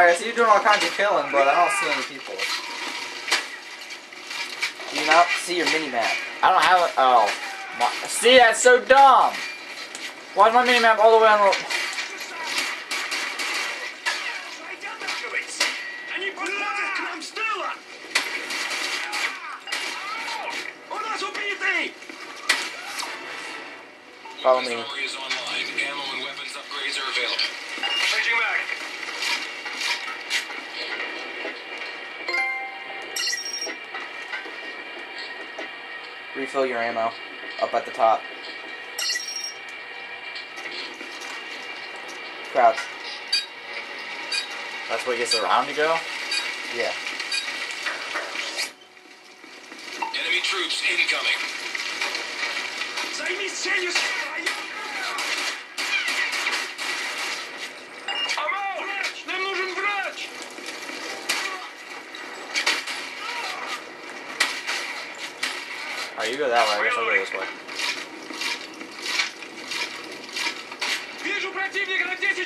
Alright, so you're doing all kinds of killing, but I don't see any people. Do you not see your mini-map? I don't have it. Oh. My, see, that's so dumb! Why is my mini-map all the way on the... Follow me. Ammo and weapons upgrades are available. Changing back. Refill your ammo. Up at the top. Crouch. That's what gets around to go? Yeah. Enemy troops incoming. Alright, you go that way. I guess I'll go this way.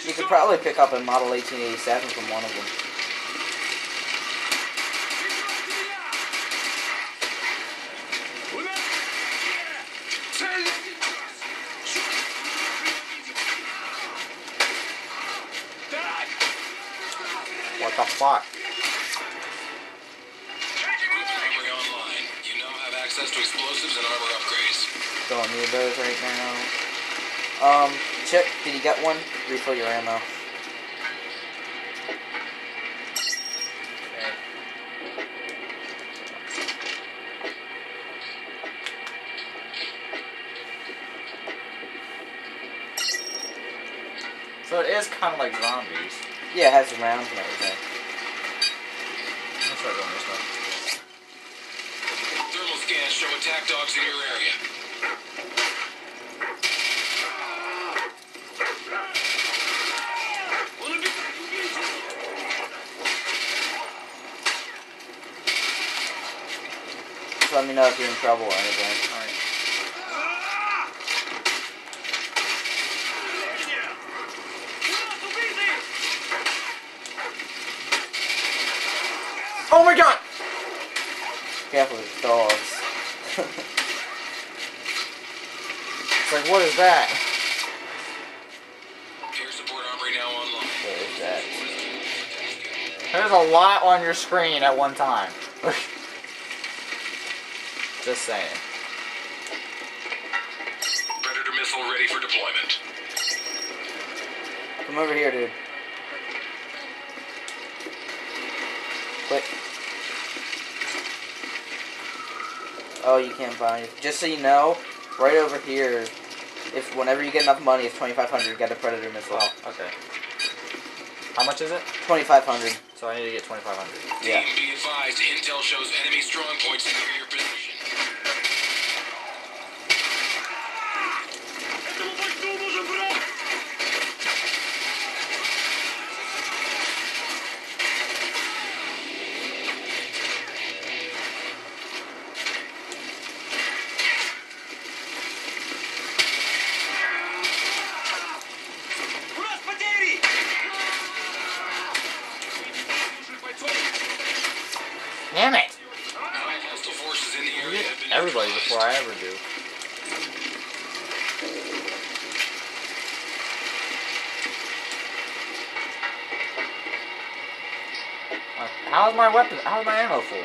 You could probably pick up a Model 1887 from one of them. What the fuck? Access to explosives and armor upgrades. Don't need those right now. Um, Chip, did you get one? Refill your ammo. Okay. So it is kind of like zombies. Yeah, it has the rounds and everything. Let's start going this way from attack dogs in your area. Just let me know if you're in trouble or anything. Oh my god! Careful the dog. Like, what is that? Air support armory now online. what is that? There's a lot on your screen at one time. Just saying. Predator missile ready for deployment. Come over here, dude. Quick. Oh, you can't find it. Just so you know, right over here, if whenever you get enough money, it's 2500 get a Predator missile. Oh, okay. How much is it? 2500 So I need to get 2500 Yeah. Be advised, intel shows enemy strong points near your position. Before I ever do. How's my weapon? How's my ammo full?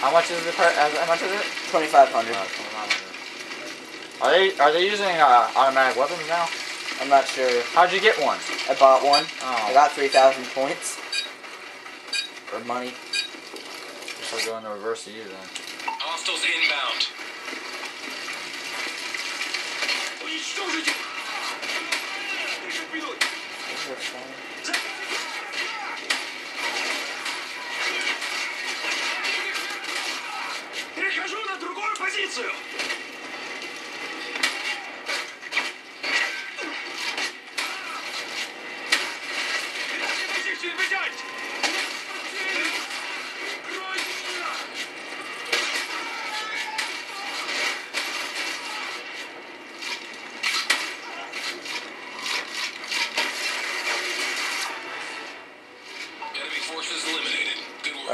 How much is uh, how much is it? 2500 Uh, Are they are they using uh, automatic weapons now? I'm not sure. How'd you get one? I bought one. Oh. I got 3000 points. or money. Guess I'll go in the reverse to you then. Hostiles inbound.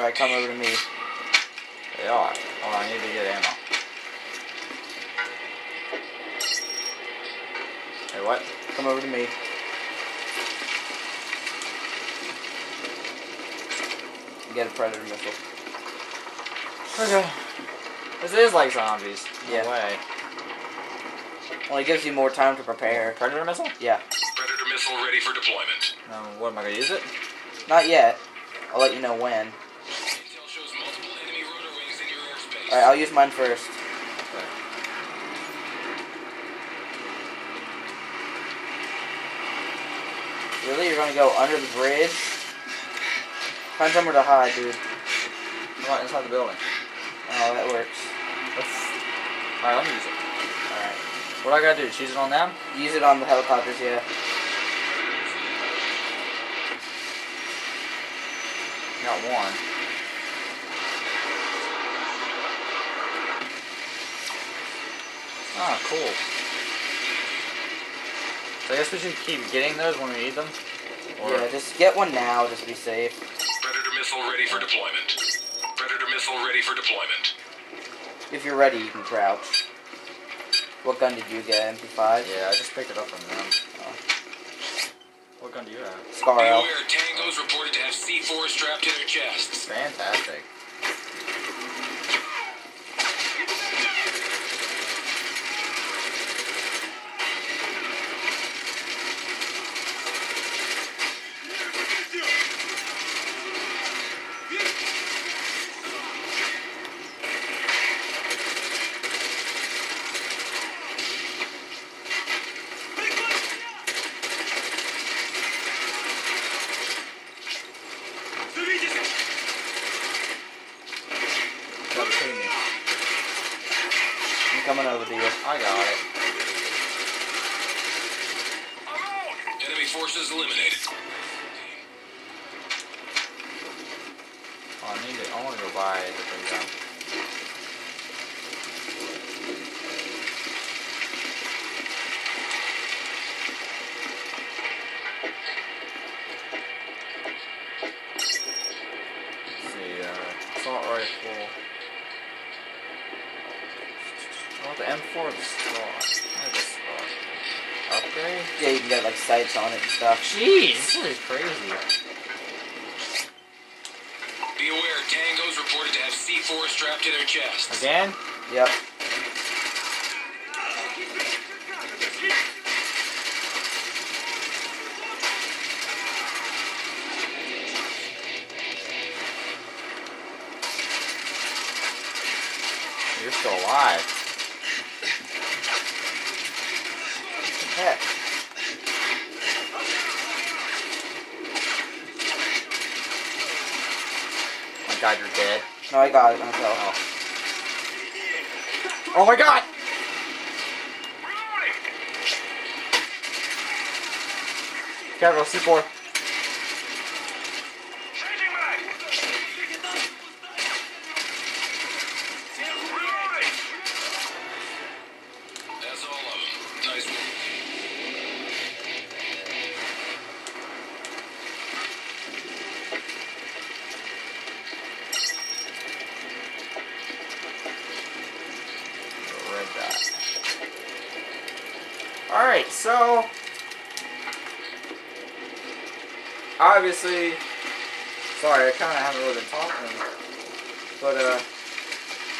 Good work. All right, come over to me. They are. Hold on, I need to get ammo. Hey, what? Come over to me. Get a predator missile. Okay. This is like zombies. Yeah. No way. Well, it gives you more time to prepare. Predator missile? Yeah. Predator missile ready for deployment. Um, what am I gonna use it? Not yet. I'll let you know when. Airspace. All right, I'll use mine first. Okay. Really? You're gonna go under the bridge? Find somewhere to hide, dude. Come on, inside the building. Oh, that works. Alright, let me use it. Alright. What do I gotta do? Choose it on them? Use it on the helicopters, yeah. Got one. Ah, cool. So I guess we should keep getting those when we need them? Or Yeah, just get one now, just to be safe. Predator missile ready for deployment. Predator missile ready for deployment. If you're ready, you can crouch. What gun did you get? MP5? Yeah, I just picked it up from them. Oh. What gun do you have? Scar Be L. aware, tangos reported to have C4 strapped to their chests. Fantastic. I got it. Enemy forces eliminated. Oh, I need it. I want to go buy the thing gun. I want the M4 the Scar. I like the Scar. Upgrade? Yeah, you can get like sights on it and stuff. Jeez, this is crazy. Be aware, tangos reported to have C4 strapped to their chest. Again? Yep. You're still alive. Heck. My god, you're dead. No, I got it myself. Oh. Oh my god! Careful, C4. Obviously. Sorry, I kind of haven't really been talking. But, uh.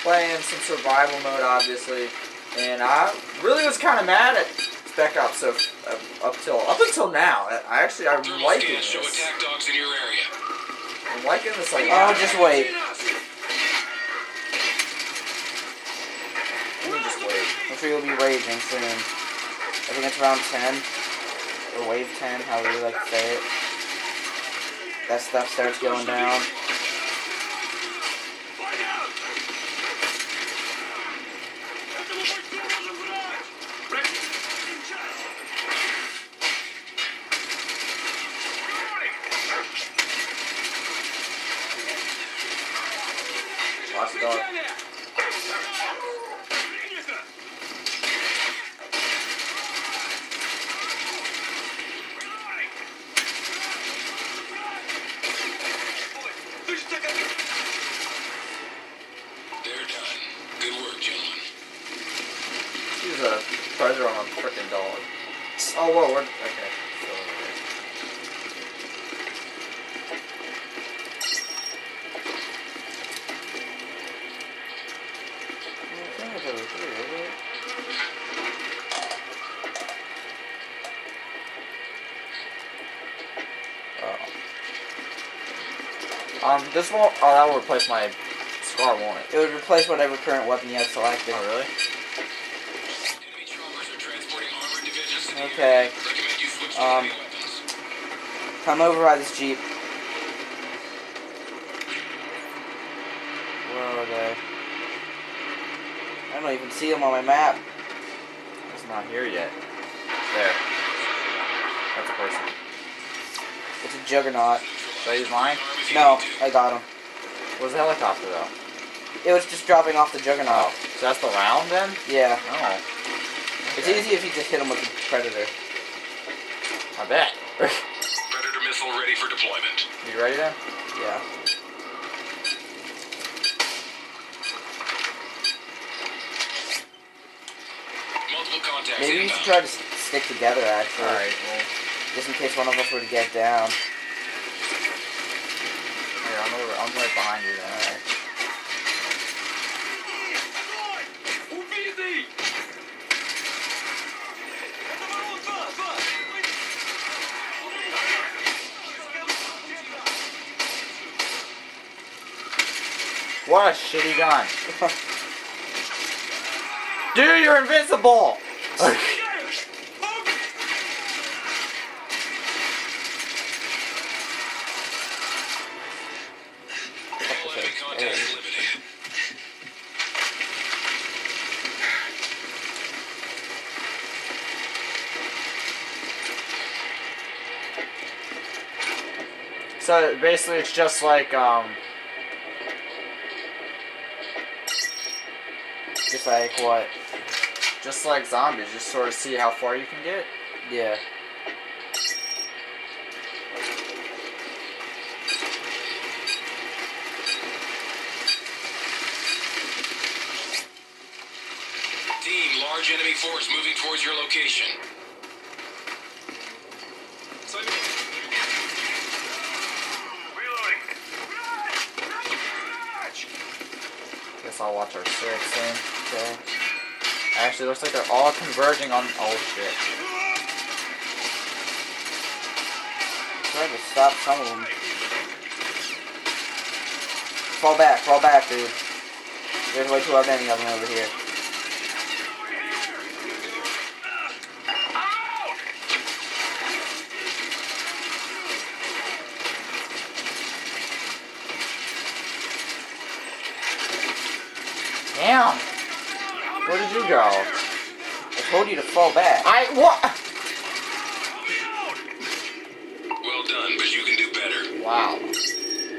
Playing some survival mode, obviously. And I really was kind of mad at Spec Ops so, uh, up till up until now. I actually I'm Thermal liking this. attack dogs in your area. I'm liking this a Oh, just wait. Let me just wait. I'm sure you'll be raging soon. I think it's round 10. Or wave 10, however you like to say it. That stuff starts going down. Oh, whoa, we're okay. So. Um, this won't. Oh, that will replace my scar, won't it? It would replace whatever current weapon you have selected. Oh, really? Okay. area. Recommend you switch to Um. Come over by this jeep. Where are they? I don't even see them on my map. It's not here yet. There. That's a person. It's a juggernaut. Should I use mine? Arm if you No. I got him. Where's the helicopter though? It was just dropping off the juggernaut. Oh, so that's the round then? Yeah. Oh. It's easy if you just hit him with the predator. I bet. Predator missile ready for deployment. you ready then? Yeah. Multiple contacts Maybe we inbound. should try to stick together, actually. Alright, well, Just in case one of us were to get down. here, I'm, over, I'm right behind you then. What a shitty gun. Dude, you're invisible! So basically, it's just like um, Just like what? just like zombies, just sort of see how far you can get. Yeah. Team, large enemy force moving towards your location. Our six then. Okay. Actually, it looks like they're all converging on. Oh shit. Try to stop some of them. Fall back, fall back, dude. There's way too many of them over here. Where did you go? I told you to fall back. I what? Well done, but you can do better. Wow.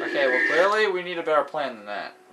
Okay, well clearly we need a better plan than that. Yes.